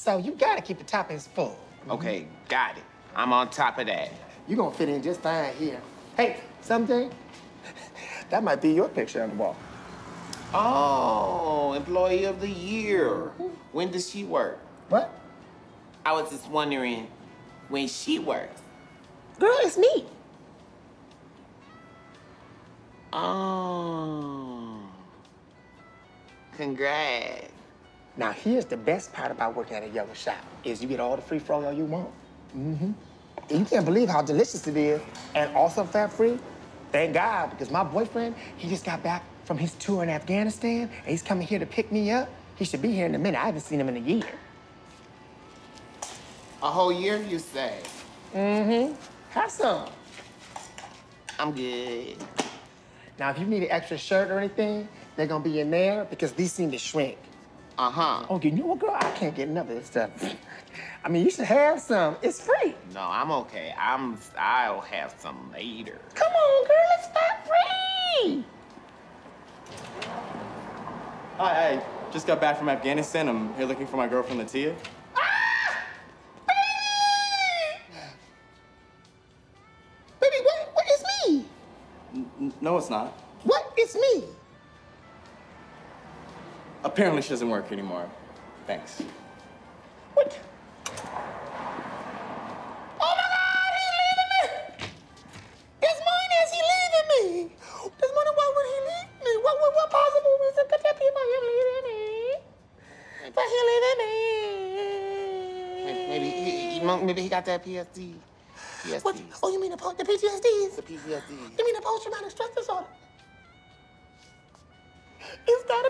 So you gotta keep the toppings full. Mm-hmm. Okay, got it. I'm on top of that. You gonna fit in just fine here. Hey, someday, that might be your picture on the wall. Oh, employee of the year. Mm-hmm. When does she work? What? I was just wondering when she works. Girl, it's me. Oh. Congrats. Now, here's the best part about working at a yellow shop is you get all the free froyo you want. Mm-hmm. You can't believe how delicious it is, and also fat-free. Thank God, because my boyfriend, he just got back from his tour in Afghanistan, and he's coming here to pick me up. He should be here in a minute. I haven't seen him in a year. A whole year, you say? Mm-hmm. Have some. I'm good. Now, if you need an extra shirt or anything, they're gonna be in there because these seem to shrink. Uh-huh. Oh, you know what, girl? I can't get enough of this stuff. I mean, you should have some. It's free. No, I'm okay. I'm. I'll have some later. Come on, girl. It's fat free. Hi, I just got back from Afghanistan. I'm here looking for my girlfriend, Latia. Baby, what? What is me? N- no, it's not. What is me? Apparently, she doesn't work anymore. Thanks. What? Oh my God, he's leaving me. It's mine. Is he leaving me? This morning, why would he leave me? What, what, what possible reason could there be for him leaving me? For him leaving me? Maybe he, he- maybe he got that PSD. PSDs. What? Oh, you mean the, po- the PTSDs? The PTSD. You mean the post-traumatic stress disorder? It's gotta be